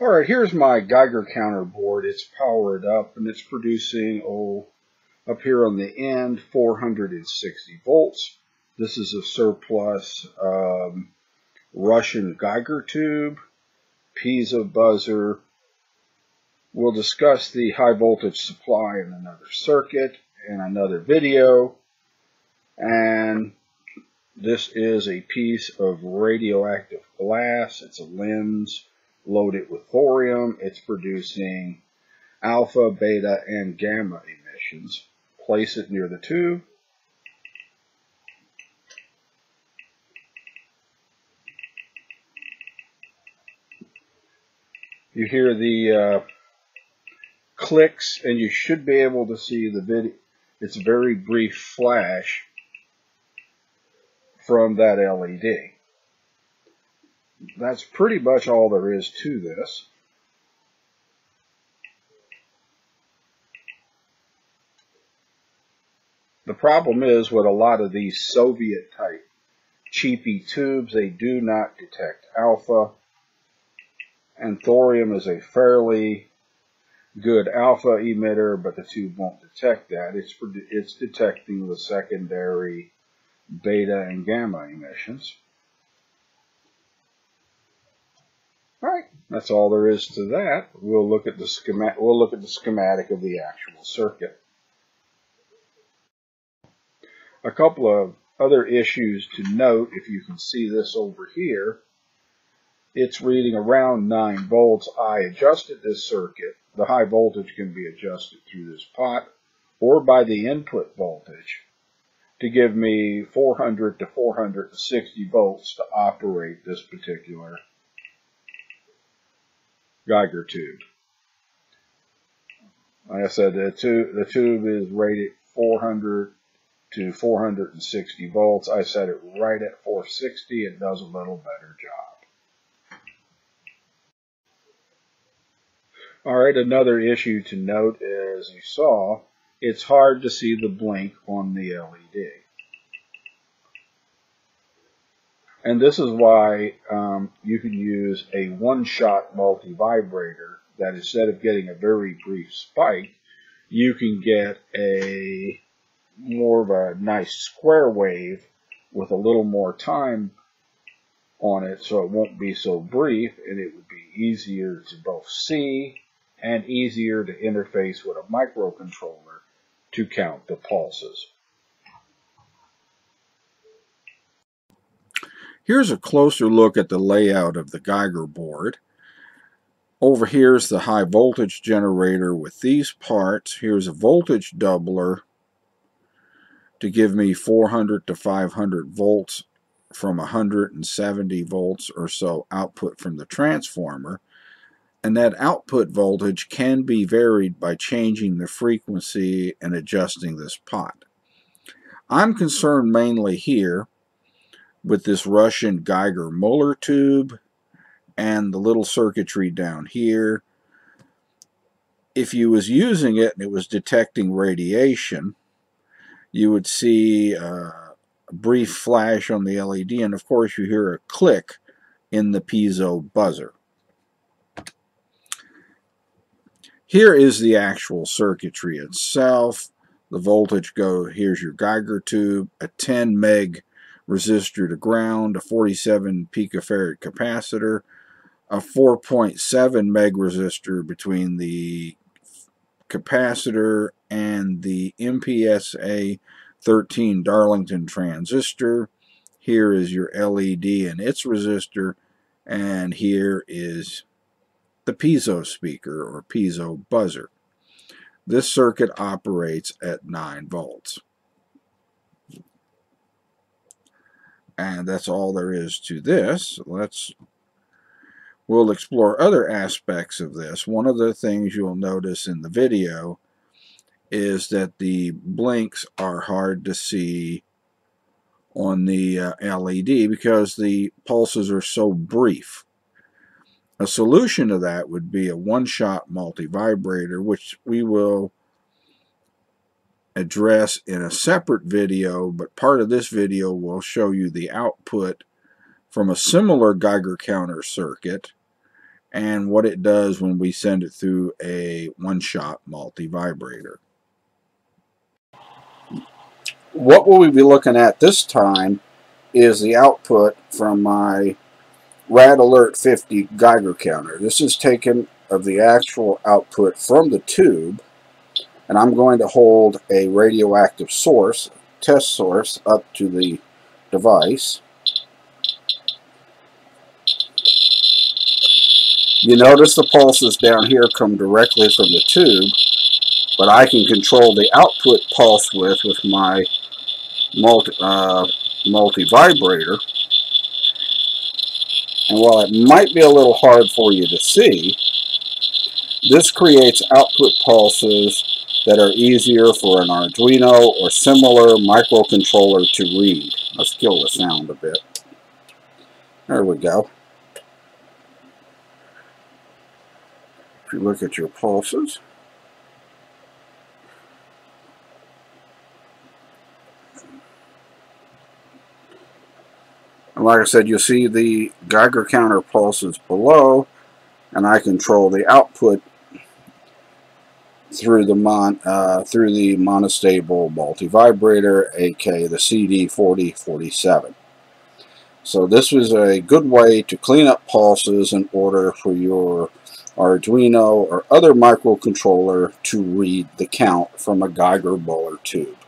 All right, here's my Geiger counter board. It's powered up and it's producing, oh, up here on the end, 460 volts. This is a surplus um, Russian Geiger tube, piezo buzzer. We'll discuss the high voltage supply in another circuit in another video. And this is a piece of radioactive glass. It's a lens loaded with thorium. It's producing alpha, beta, and gamma emissions. Place it near the tube. You hear the uh, clicks, and you should be able to see the video. It's a very brief flash from that LED that's pretty much all there is to this. The problem is with a lot of these Soviet type cheapy tubes, they do not detect alpha. And thorium is a fairly good alpha emitter, but the tube won't detect that. It's, it's detecting the secondary beta and gamma emissions. All right, that's all there is to that. We'll look at the schematic. We'll look at the schematic of the actual circuit. A couple of other issues to note, if you can see this over here, it's reading around 9 volts. I adjusted this circuit. The high voltage can be adjusted through this pot or by the input voltage to give me 400 to 460 volts to operate this particular Geiger tube. Like I said, the tube, the tube is rated 400 to 460 volts. I set it right at 460. It does a little better job. All right, another issue to note as you saw, it's hard to see the blink on the LED. And this is why um, you can use a one-shot multi-vibrator that instead of getting a very brief spike, you can get a more of a nice square wave with a little more time on it so it won't be so brief and it would be easier to both see and easier to interface with a microcontroller to count the pulses. Here's a closer look at the layout of the Geiger board. Over here is the high voltage generator with these parts. Here's a voltage doubler to give me 400 to 500 volts from 170 volts or so output from the transformer. And that output voltage can be varied by changing the frequency and adjusting this pot. I'm concerned mainly here with this Russian Geiger Muller tube and the little circuitry down here. If you was using it and it was detecting radiation, you would see a brief flash on the LED and of course you hear a click in the piezo buzzer. Here is the actual circuitry itself. The voltage go, here's your Geiger tube, a 10 meg resistor to ground, a 47 picofarad capacitor, a 4.7 meg resistor between the capacitor and the MPSA 13 Darlington transistor. Here is your LED and its resistor, and here is the piezo speaker or piezo buzzer. This circuit operates at 9 volts. And that's all there is to this. Let's we'll explore other aspects of this. One of the things you'll notice in the video is that the blinks are hard to see on the uh, LED because the pulses are so brief. A solution to that would be a one-shot multi-vibrator, which we will address in a separate video, but part of this video will show you the output from a similar Geiger counter circuit and what it does when we send it through a one-shot multi-vibrator. What we'll be looking at this time is the output from my Rad Alert 50 Geiger counter. This is taken of the actual output from the tube and I'm going to hold a radioactive source, test source, up to the device. You notice the pulses down here come directly from the tube, but I can control the output pulse width with my multi, uh, multi-vibrator. And while it might be a little hard for you to see, this creates output pulses that are easier for an Arduino or similar microcontroller to read. Let's kill the sound a bit. There we go. If you look at your pulses, and like I said, you see the Geiger counter pulses below, and I control the output through the mon uh, through the monostable multivibrator, aka the CD4047. So this was a good way to clean up pulses in order for your Arduino or other microcontroller to read the count from a Geiger Muller tube.